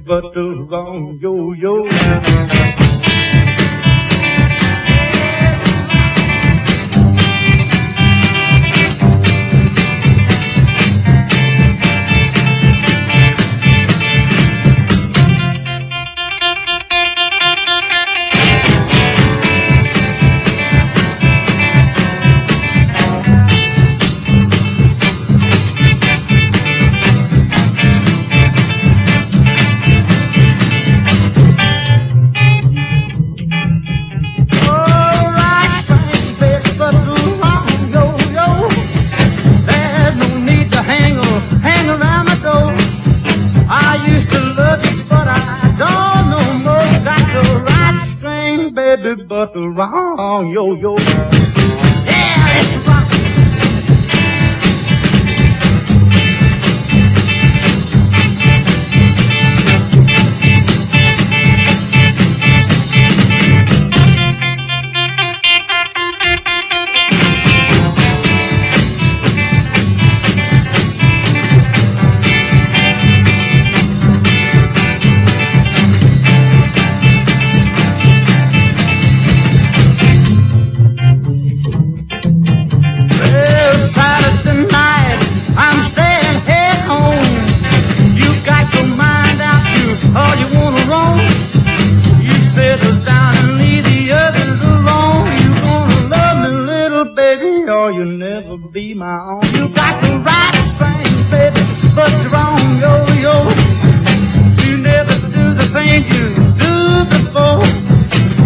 baby, but the wrong yo-yo. But the wrong yo-yo. Yeah, be my own. You got the right thing, baby, but the wrong yo-yo. You never do the thing you do before.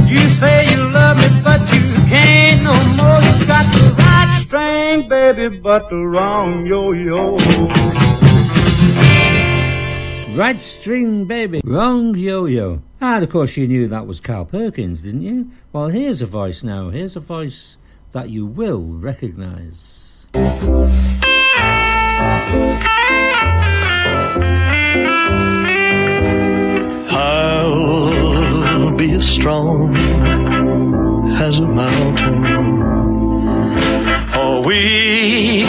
You say you love me, but you can't no more. You got the right string, baby, but the wrong yo-yo. Right string baby, wrong yo-yo. And ah, of course you knew that was Carl Perkins, didn't you? Well, here's a voice now. Here's a voice that you will recognise. I'll be as strong as a mountain, or weak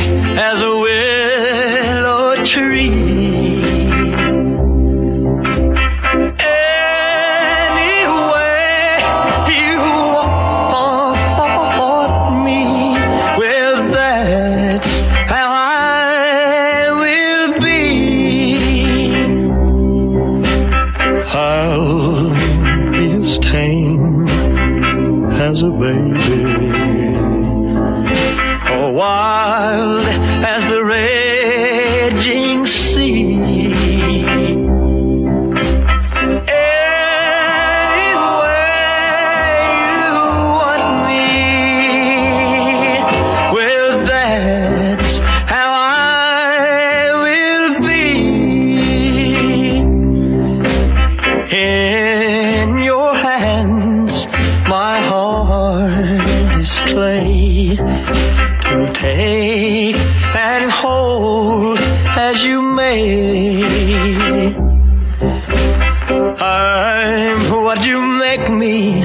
what you make me.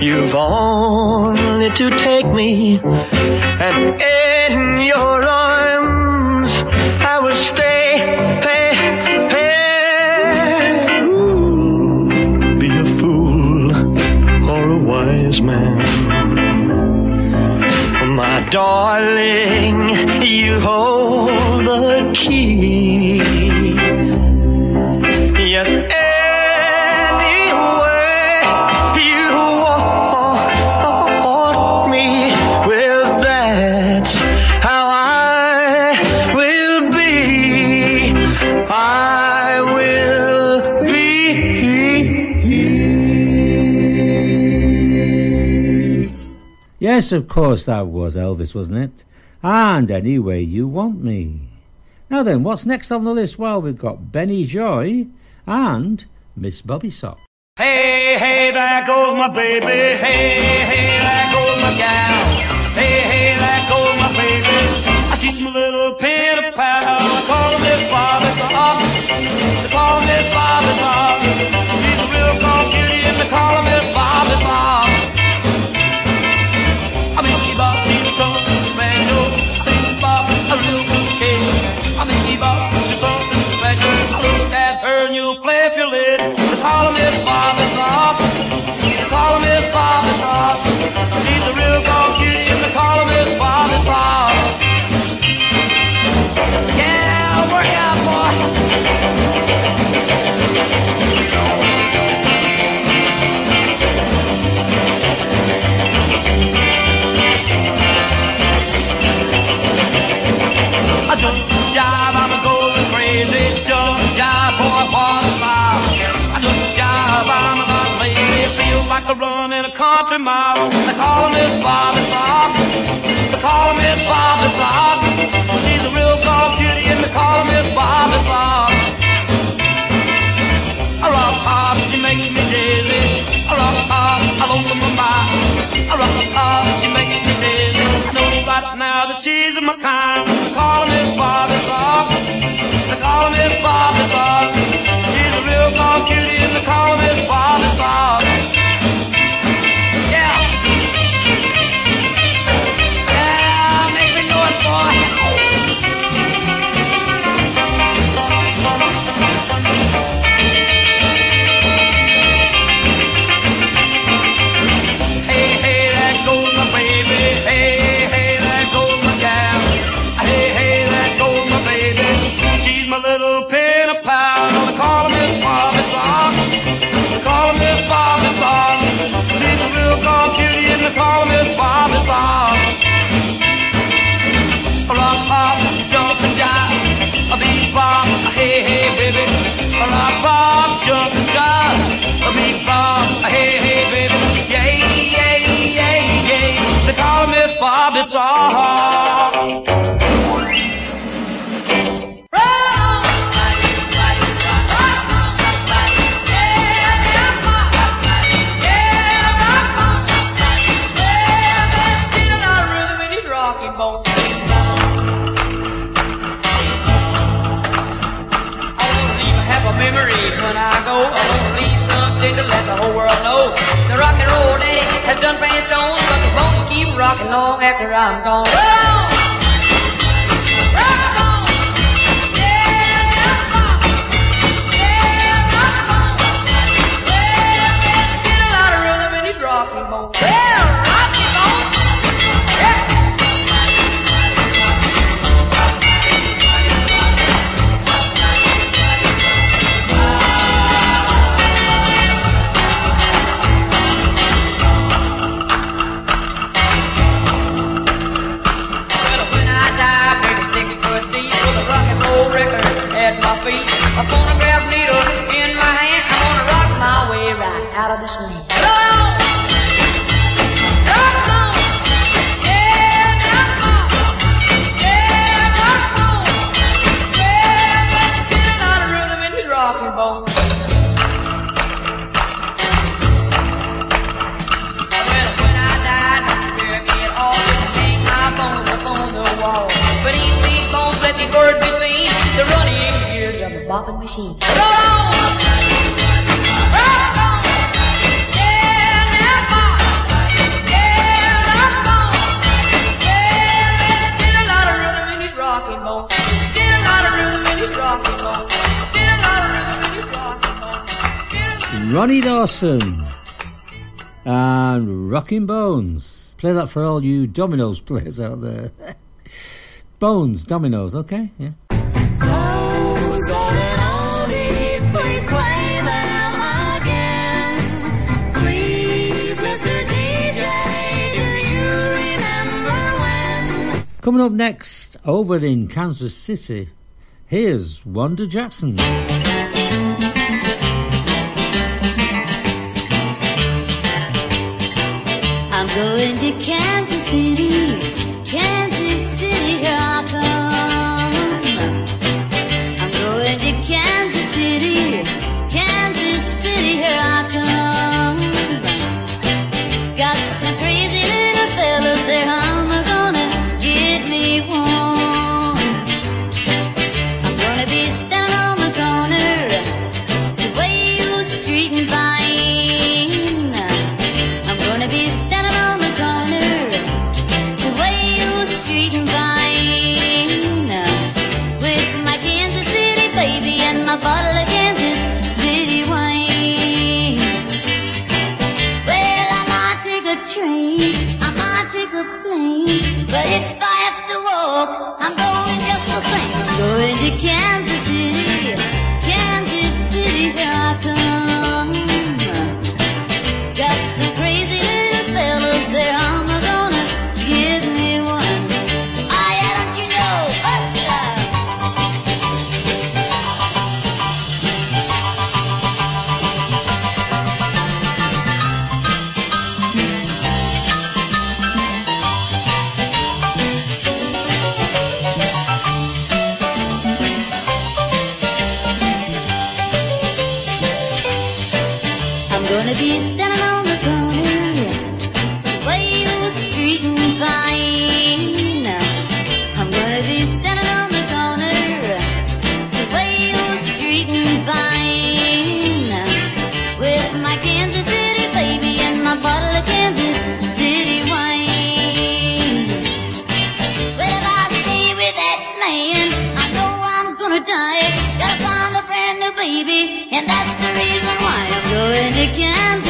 You've only to take me, and in your arms I will stay. Hey, hey. Ooh, be a fool or a wise man. My darling, you hold the key. Yes, of course that was Elvis, wasn't it? And anyway, you want me. Now then, what's next on the list? Well, we've got Benny Joy and Miss Bobby Sox. Hey, hey, there goes my baby. Hey, hey, there goes my gal. Hey, hey, there goes my baby. See my little pin of pal. They call me Bobby. They call me Bobby country mile. They call her Miss Bobby Sox. They call her Miss Bobby Sox. Well, she's a real gone cutie and they call her Miss Bobby Sox. I rock pop, she makes me dizzy. I rock pop, I lose my mind. I rock pop, she makes me dizzy. Nobody now that she's of my kind. They call her world know The rock and roll daddy has done passed on, but the bones keep rocking long after I'm gone. Oh! talking. When, I died, bury me at my bones the wall. These bones, let bird be seen. The running gears of a bopping machine. Roll on! Ronnie Dawson and Rockin' Bones. Play that for all you Dominoes players out there. Bones, Dominoes, okay, yeah. Coming up next, over in Kansas City, here's Wanda Jackson. going But it and that's the reason why I'm going to Kansas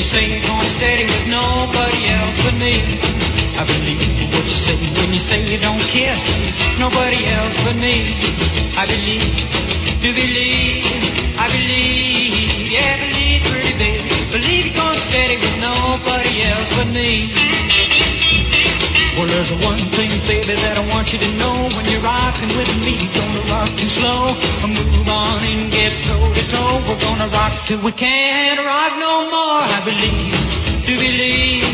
you say you're going steady with nobody else but me. I believe what you say when you say you don't kiss nobody else but me. I believe, do believe, I believe, yeah, believe, pretty baby. Believe you're going steady with nobody else but me. Well, there's one thing, baby, that I want you to know. When you're rocking with me, don't rock too slow. Move on gonna rock till we can't rock no more. I believe, do believe,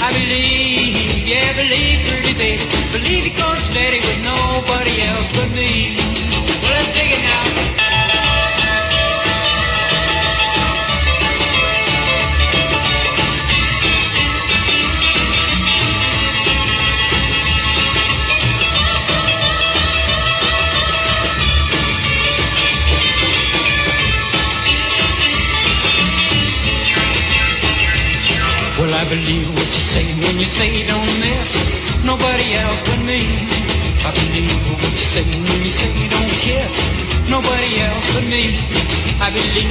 I believe, yeah, believe, pretty baby. Believe you're gonna steady with nobody else but me. Believe what you say when you say don't miss nobody else but me. I believe what you say when you say don't kiss nobody else but me. I believe,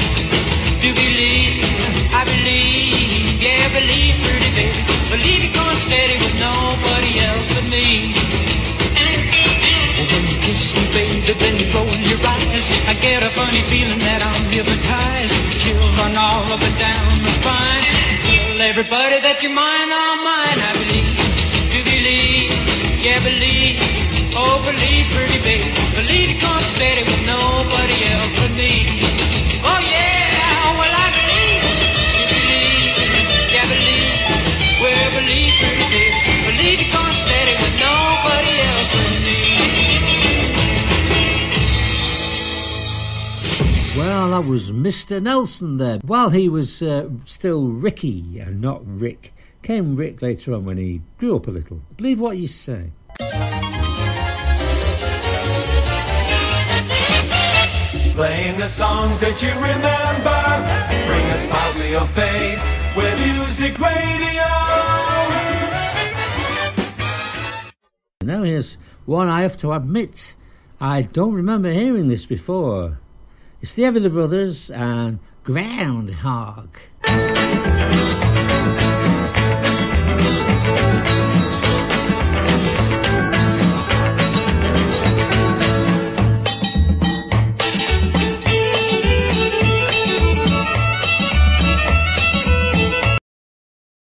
do believe, I believe, yeah, believe, pretty baby. Believe you're going steady with nobody else but me. Everybody that you're mine, all mine. I believe, do believe, yeah, believe. Oh, believe, pretty baby. That was Mr. Nelson there. While he was uh, still Ricky and not Rick, came Rick later on when he grew up a little. Believe what you say. Playing the songs that you remember. Bring a smile to your face with Music Radio. Now here's one I have to admit I don't remember hearing this before. It's the Everly Brothers and Groundhog.